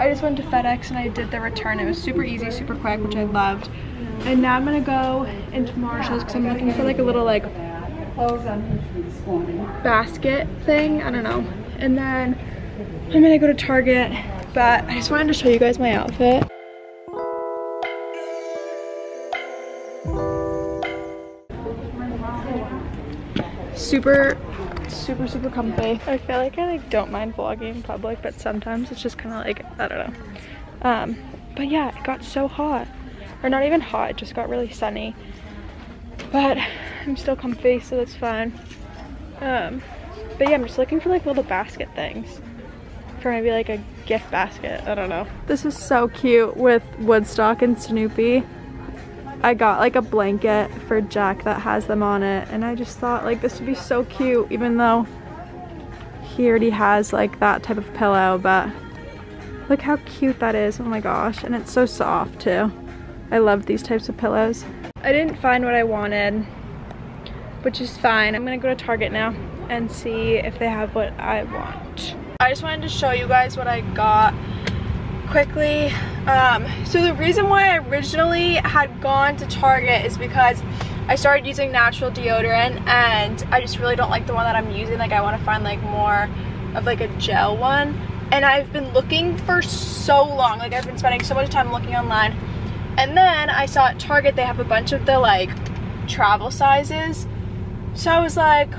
I just went to FedEx and I did the return. It was super easy, super quick, which I loved. And now I'm gonna go into Marshalls because I'm looking for like a little like basket thing. I don't know. And then I'm gonna go to Target. But I just wanted to show you guys my outfit. Super super super comfy. I feel like i like don't mind vlogging in public but sometimes it's just kind of like i don't know. Um but yeah it got so hot. Or not even hot it just got really sunny. But i'm still comfy so that's fine. Um but yeah i'm just looking for like little basket things for maybe like a gift basket. I don't know. This is so cute with woodstock and snoopy I got like a blanket for Jack that has them on it and I just thought like this would be so cute even though he already has like that type of pillow but look how cute that is. Oh my gosh and it's so soft too. I love these types of pillows. I didn't find what I wanted which is fine. I'm gonna go to Target now and see if they have what I want. I just wanted to show you guys what I got quickly. Um, so the reason why I originally had gone to Target is because I started using natural deodorant and I just really don't like the one that I'm using. Like I want to find like more of like a gel one. And I've been looking for so long. Like I've been spending so much time looking online. And then I saw at Target they have a bunch of the like travel sizes. So I was like,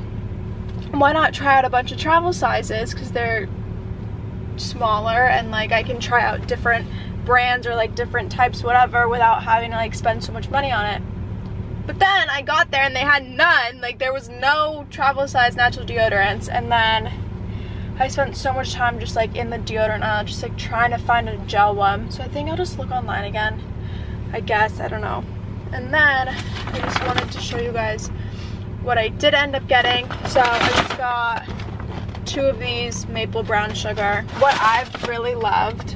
why not try out a bunch of travel sizes because they're smaller and like I can try out different brands or like different types whatever without having to like spend so much money on it. But then I got there and they had none. Like there was no travel size natural deodorants and then I spent so much time just like in the deodorant aisle just like trying to find a gel one. So I think I'll just look online again. I guess, I don't know. And then I just wanted to show you guys what I did end up getting. So I just got two of these maple brown sugar. What I've really loved,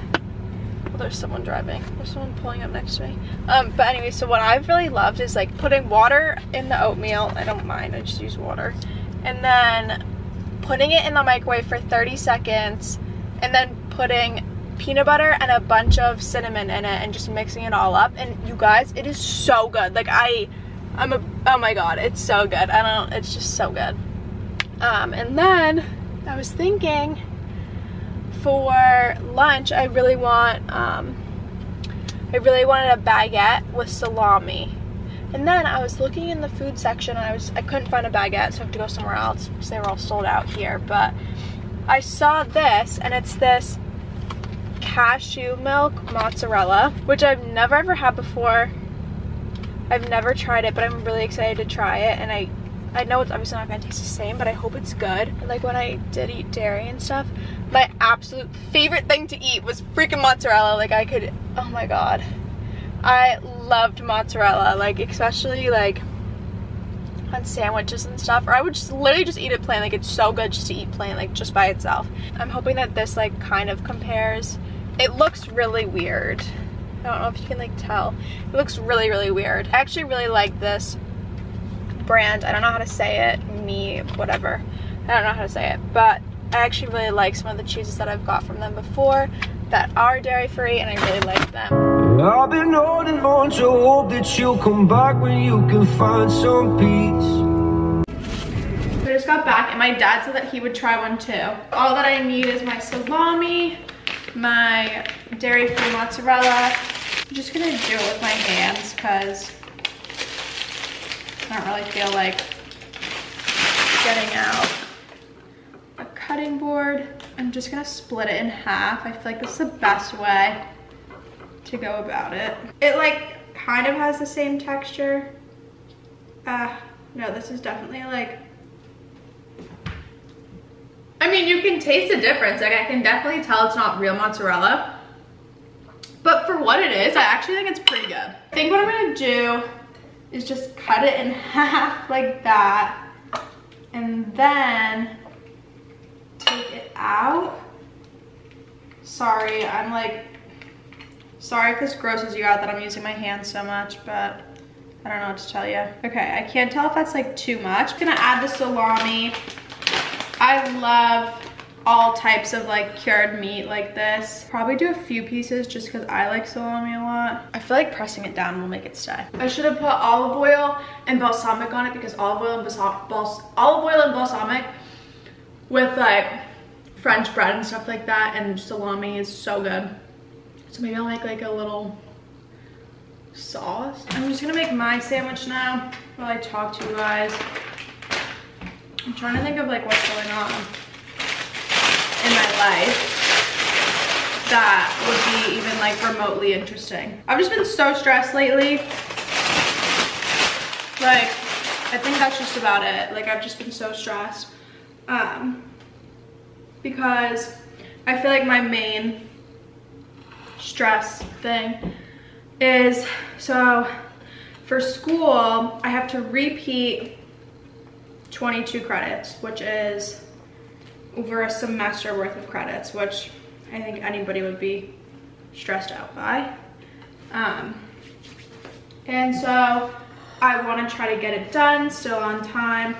there's someone driving. There's someone pulling up next to me. Um, but anyway, so what I've really loved is like putting water in the oatmeal. I don't mind, I just use water. And then putting it in the microwave for 30 seconds and then putting peanut butter and a bunch of cinnamon in it and just mixing it all up. And you guys, it is so good. Like I, I'm a, oh my God, it's so good. I don't, it's just so good. Um, and then I was thinking for lunch, I really want, um, I really wanted a baguette with salami. And then I was looking in the food section and I was I couldn't find a baguette, so I have to go somewhere else because they were all sold out here. But I saw this and it's this cashew milk mozzarella, which I've never ever had before. I've never tried it, but I'm really excited to try it and I I know it's obviously not gonna taste the same, but I hope it's good. Like when I did eat dairy and stuff, my absolute favorite thing to eat was freaking mozzarella. Like I could, oh my God. I loved mozzarella, like especially like on sandwiches and stuff. Or I would just literally just eat it plain. Like it's so good just to eat plain, like just by itself. I'm hoping that this like kind of compares. It looks really weird. I don't know if you can like tell. It looks really, really weird. I actually really like this brand. I don't know how to say it. Me, whatever. I don't know how to say it. But I actually really like some of the cheeses that I've got from them before that are dairy free and I really like them. I've been holding on to hope that you'll come back when you can find some peace. So I just got back and my dad said that he would try one too. All that I need is my salami, my dairy free mozzarella. I'm just gonna do it with my hands because I don't really feel like getting out a cutting board. I'm just gonna split it in half. I feel like this is the best way to go about it. It like kind of has the same texture. Uh, no, this is definitely like, I mean, you can taste the difference. Like I can definitely tell it's not real mozzarella. But for what it is, I actually think it's pretty good. I think what I'm gonna do is just cut it in half like that and then take it out. Sorry, I'm like, sorry if this grosses you out that I'm using my hands so much, but I don't know what to tell you. Okay, I can't tell if that's like too much. I'm gonna add the salami. I love all types of like cured meat like this. Probably do a few pieces just because I like salami a lot. I feel like pressing it down will make it stay. I should have put olive oil and balsamic on it because olive oil and balsamic, olive oil and balsamic with like French bread and stuff like that and salami is so good. So maybe I'll make like a little sauce. I'm just gonna make my sandwich now while I talk to you guys. I'm trying to think of like what's going on life that would be even like remotely interesting. I've just been so stressed lately. Like, I think that's just about it. Like, I've just been so stressed. Um, because I feel like my main stress thing is, so for school, I have to repeat 22 credits, which is over a semester worth of credits, which I think anybody would be stressed out by. Um, and so I want to try to get it done still on time.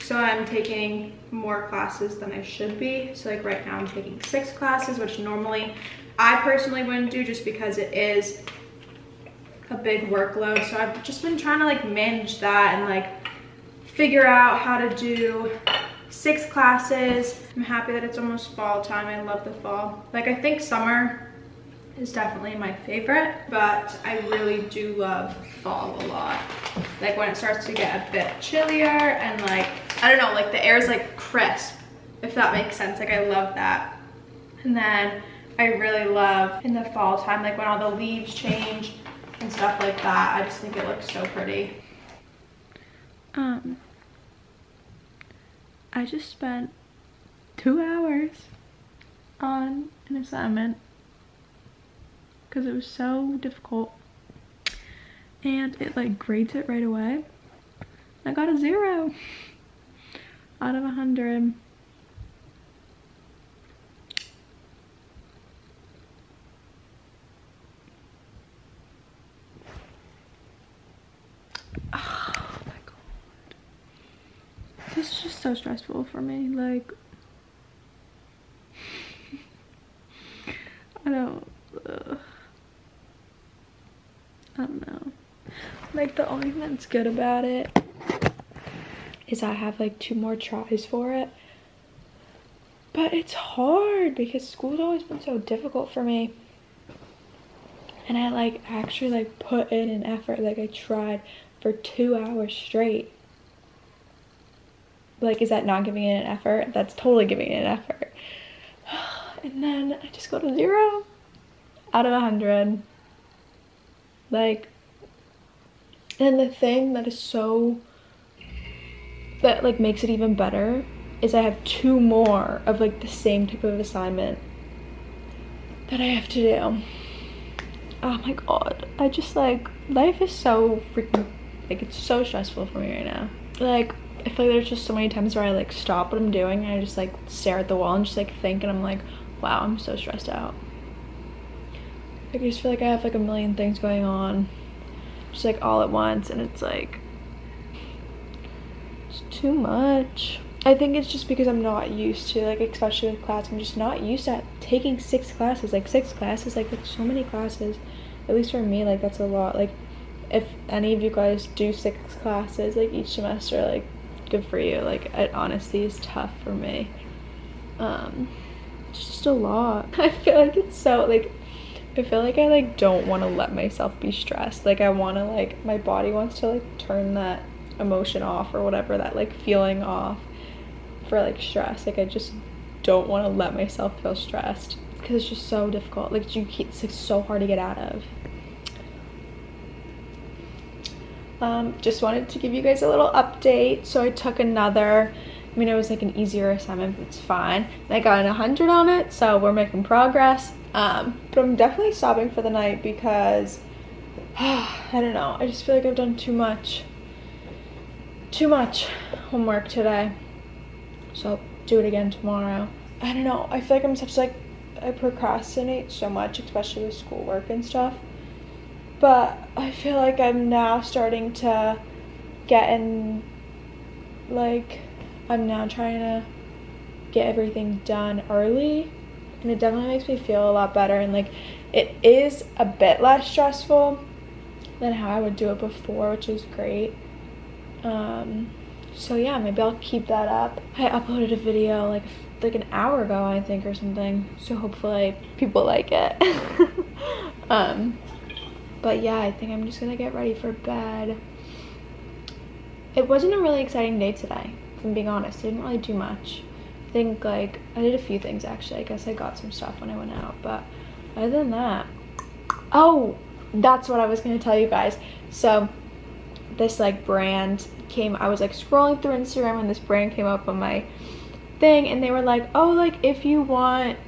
So I'm taking more classes than I should be. So like right now I'm taking six classes, which normally I personally wouldn't do just because it is a big workload. So I've just been trying to like manage that and like figure out how to do six classes. I'm happy that it's almost fall time. I love the fall. Like I think summer is definitely my favorite, but I really do love fall a lot. Like when it starts to get a bit chillier and like, I don't know, like the air is like crisp, if that makes sense. Like I love that. And then I really love in the fall time, like when all the leaves change and stuff like that. I just think it looks so pretty. Um, I just spent two hours on an assignment because it was so difficult and it like grades it right away. I got a zero out of a hundred. This is just so stressful for me. Like, I don't, I don't know. Like, the only thing that's good about it is I have like two more tries for it. But it's hard because school's always been so difficult for me. And I like actually like put in an effort. Like I tried for two hours straight like is that not giving it an effort? That's totally giving it an effort. And then i just go to zero out of a hundred. Like and the thing that is so that like makes it even better is i have two more of like the same type of assignment that i have to do. Oh my god. I just like life is so freaking like it's so stressful for me right now. Like I feel like there's just so many times where I like stop what I'm doing and I just like stare at the wall and just like think and I'm like, wow, I'm so stressed out. I just feel like I have like a million things going on just like all at once and it's like it's too much. I think it's just because I'm not used to like especially with class I'm just not used to taking six classes like six classes like that's so many classes at least for me like that's a lot like if any of you guys do six classes like each semester like good for you. Like it honestly is tough for me. Um, it's just a lot. I feel like it's so like I feel like I like don't want to let myself be stressed. Like I want to like my body wants to like turn that emotion off or whatever that like feeling off for like stress. Like I just don't want to let myself feel stressed because it's just so difficult. Like you keep it's like so hard to get out of. Um, just wanted to give you guys a little update. So I took another, I mean, it was like an easier assignment, but it's fine. And I got an 100 on it, so we're making progress. Um, but I'm definitely stopping for the night because, I don't know, I just feel like I've done too much, too much homework today. So I'll do it again tomorrow. I don't know, I feel like I'm such like, I procrastinate so much, especially with schoolwork and stuff but I feel like I'm now starting to get in like I'm now trying to get everything done early. And it definitely makes me feel a lot better. And like it is a bit less stressful than how I would do it before which is great. Um so yeah maybe I'll keep that up. I uploaded a video like like an hour ago I think or something. So hopefully people like it. Um but yeah I think I'm just gonna get ready for bed. It wasn't a really exciting day today if I'm being honest. I didn't really do much. I think like I did a few things actually. I guess I got some stuff when I went out but other than that oh that's what I was gonna tell you guys. So this like brand came I was like scrolling through Instagram and this brand came up on my thing and they were like oh like if you want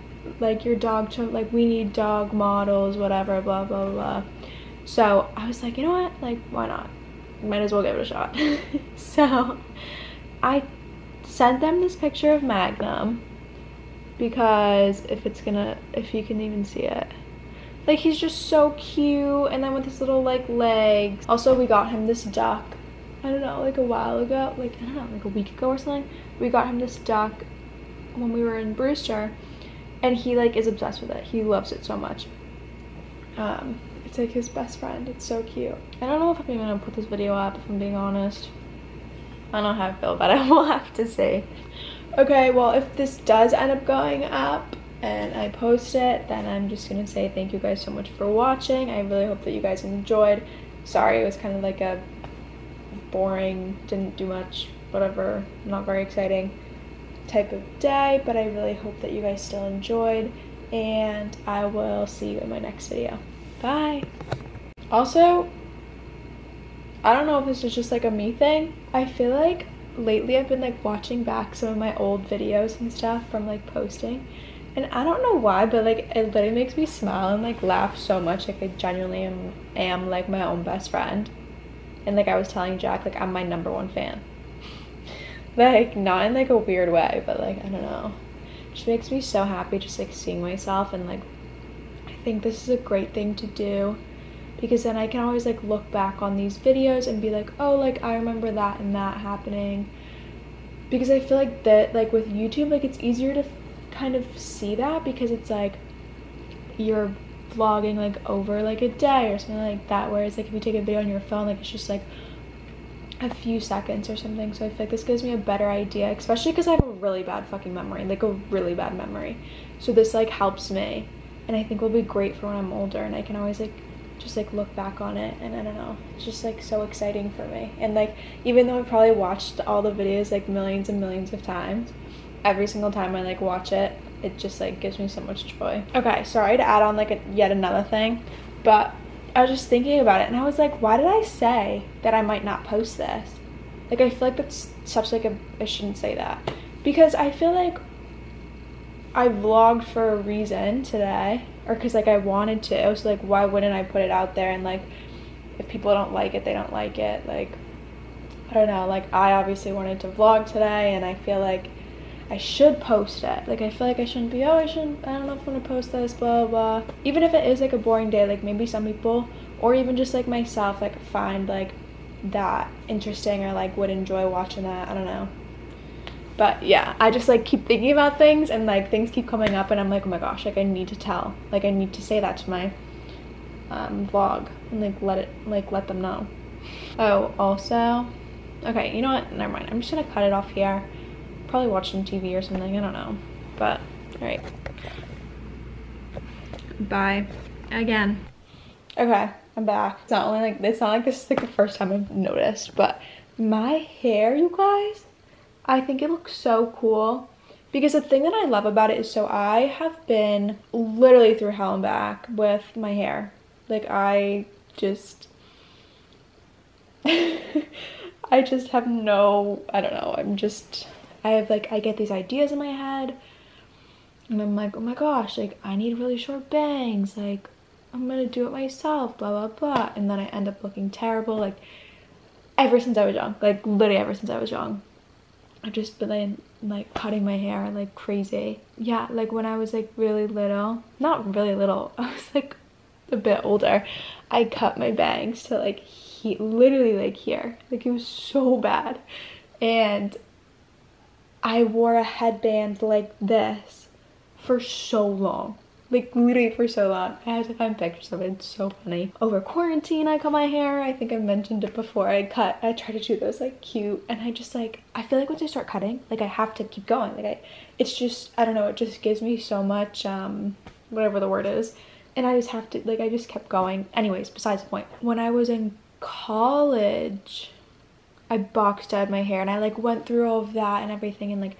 like your dog to like we need dog models whatever blah blah blah so I was like you know what? Like why not? Might as well give it a shot. So I sent them this picture of Magnum because if it's gonna if you can even see it. Like he's just so cute and then with his little like legs. Also we got him this duck. I don't know like a while ago like i don't know like a week ago or something we got him this duck when we were in brewster and he like is obsessed with it. He loves it so much. Um it's like his best friend it's so cute i don't know if i'm even gonna put this video up if i'm being honest i don't know how i feel about it we'll have to see okay well if this does end up going up and I post it, then I'm just gonna say thank you guys so much for watching. I really hope that you guys enjoyed. Sorry, it was kind of like a boring, didn't do much, whatever, not very exciting type of day, but I really hope that you guys still enjoyed, and I will see you in my next video. Bye! Also, I don't know if this is just like a me thing. I feel like lately I've been like watching back some of my old videos and stuff from like posting and I don't know why, but like it literally makes me smile and like laugh so much. Like I genuinely am, am like my own best friend. And like I was telling Jack, like I'm my number one fan. like not in like a weird way, but like I don't know. It just makes me so happy just like seeing myself and like think this is a great thing to do because then I can always like look back on these videos and be like, oh like I remember that and that happening. Because I feel like that like with YouTube like it's easier to kind of see that because it's like you're vlogging like over like a day or something like that whereas like if you take a video on your phone like it's just like a few seconds or something. So i feel like this gives me a better idea especially because i have a really bad fucking memory like a really bad memory. So this like helps me and i think will be great for when i'm older and i can always like just like look back on it and i don't know it's just like so exciting for me and like even though i probably watched all the videos like millions and millions of times every single time I like watch it, it just like gives me so much joy. Okay, sorry to add on like a, yet another thing, but I was just thinking about it and I was like, why did I say that I might not post this? Like I feel like that's such like a, I shouldn't say that. Because I feel like I vlogged for a reason today or because like I wanted to. So like why wouldn't I put it out there and like if people don't like it, they don't like it. Like I don't know, like I obviously wanted to vlog today and I feel like I should post it. Like I feel like I shouldn't be, oh I shouldn't, I don't know if I'm gonna post this, blah blah. Even if it is like a boring day, like maybe some people, or even just like myself, like find like that interesting or like would enjoy watching that. I don't know. But yeah, I just like keep thinking about things and like things keep coming up and I'm like, oh my gosh, like I need to tell. Like I need to say that to my um, vlog and like let it, like let them know. Oh, also, okay, you know what? Never mind. I'm just gonna cut it off here probably watching TV or something. I don't know. But, alright. Bye. Again. Okay, I'm back. It's not only like, it's not like this is like the first time I've noticed, but my hair, you guys, I think it looks so cool. Because the thing that I love about it is so I have been literally through hell and back with my hair. Like I just I just have no I don't know I'm just I have like, I get these ideas in my head and I'm like, oh my gosh, like I need really short bangs. Like I'm gonna do it myself, blah, blah, blah. And then I end up looking terrible. Like ever since I was young, like literally ever since I was young. I've just been like cutting my hair like crazy. Yeah, like when I was like really little, not really little, I was like a bit older, I cut my bangs to like he literally like here. Like it was so bad. And I wore a headband like this for so long like literally for so long. I had to find pictures of it. It's so funny. Over quarantine, I cut my hair. I think I mentioned it before. I cut, I try to do those like cute. And I just like, I feel like once I start cutting, like I have to keep going. Like I, it's just, I don't know, it just gives me so much, um, whatever the word is. And I just have to, like I just kept going. Anyways, besides the point. When I was in college, I box dyed my hair and I like went through all of that and everything and like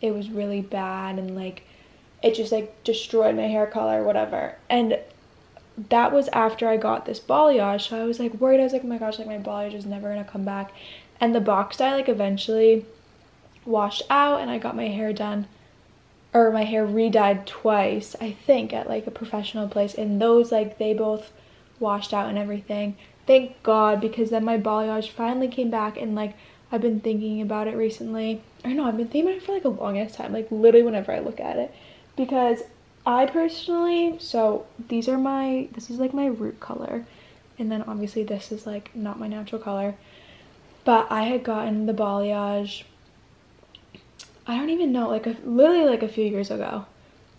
it was really bad and like it just like destroyed my hair color whatever. And that was after I got this balayage so I was like worried. I was like oh my gosh like my balayage is never gonna come back. And the box dye like eventually washed out and I got my hair done or my hair re-dyed twice I think at like a professional place. And those like they both washed out and everything. Thank god because then my balayage finally came back and like I've been thinking about it recently. I know I've been thinking about it for like a longest time like literally whenever I look at it because I personally, so these are my, this is like my root color. And then obviously this is like not my natural color. But I had gotten the balayage, I don't even know, like a, literally like a few years ago.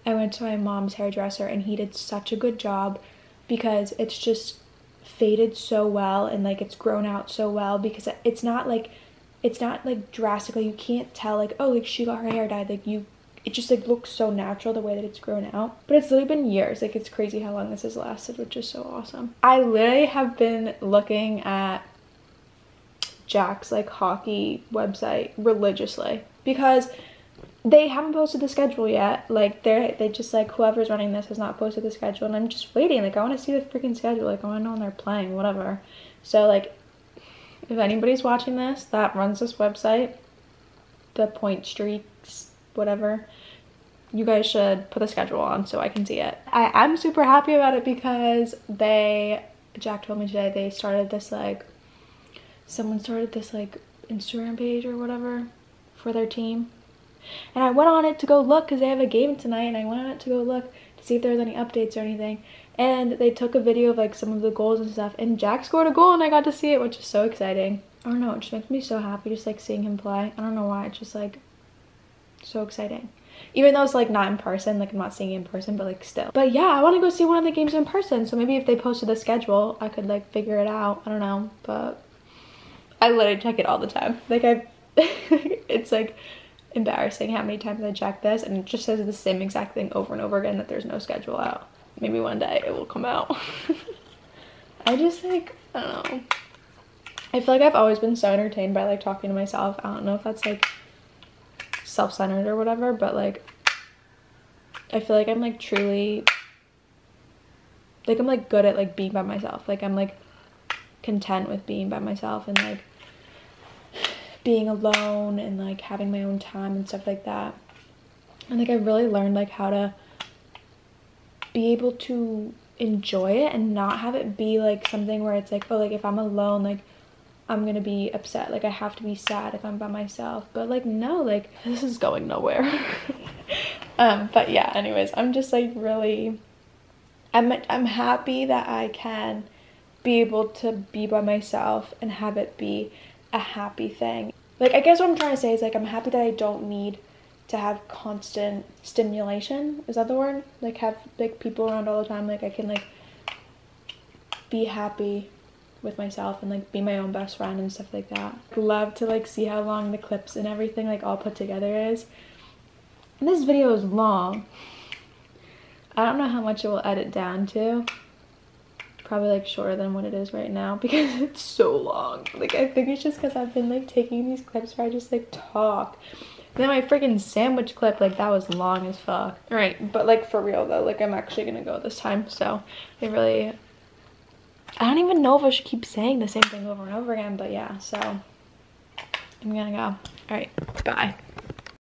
I went to my mom's hairdresser and he did such a good job because it's just faded so well and like it's grown out so well because it's not like it's not like drastically you can't tell like oh like she got her hair dyed like you it just like looks so natural the way that it's grown out. But it's literally been years. Like it's crazy how long this has lasted which is so awesome. I literally have been looking at jack's like hockey website religiously because they haven't posted the schedule yet. Like they're they just like whoever's running this has not posted the schedule and i'm just waiting. Like i want to see the freaking schedule. Like i want to know when they're playing whatever. So like if anybody's watching this that runs this website the point streaks whatever you guys should put the schedule on so I can see it. I am super happy about it because they, Jack told me today, they started this like, someone started this like Instagram page or whatever for their team. And I went on it to go look because they have a game tonight and I went on it to go look to see if there was any updates or anything. And they took a video of like some of the goals and stuff and Jack scored a goal and I got to see it which is so exciting. I don't know, it just makes me so happy just like seeing him play. I don't know why, it's just like so exciting. Even though it's like not in person like i'm not seeing it in person but like still. But yeah i want to go see one of the games in person. So maybe if they posted the schedule i could like figure it out. I don't know but i literally check it all the time. Like i it's like embarrassing how many times i check this and it just says the same exact thing over and over again that there's no schedule out. Maybe one day it will come out. I just like i don't know. I feel like i've always been so entertained by like talking to myself. I don't know if that's like self-centered or whatever but like i feel like i'm like truly like i'm like good at like being by myself. Like i'm like content with being by myself and like being alone and like having my own time and stuff like that. And like i really learned like how to be able to enjoy it and not have it be like something where it's like oh like if i'm alone like I'm gonna be upset. Like I have to be sad if I'm by myself. But like no, like this is going nowhere. um, but yeah, anyways, I'm just like really I'm I'm happy that I can be able to be by myself and have it be a happy thing. Like I guess what I'm trying to say is like I'm happy that I don't need to have constant stimulation. Is that the word? Like have like people around all the time. Like I can like be happy with myself and like be my own best friend and stuff like that. Love to like see how long the clips and everything like all put together is. And this video is long. I don't know how much it will edit down to. Probably like shorter than what it is right now because it's so long. Like I think it's just because I've been like taking these clips where I just like talk. And then my freaking sandwich clip, like that was long as fuck. All right, but like for real though, like I'm actually gonna go this time. So I really I don't even know if I should keep saying the same thing over and over again, but yeah, so I'm gonna go. All right, bye.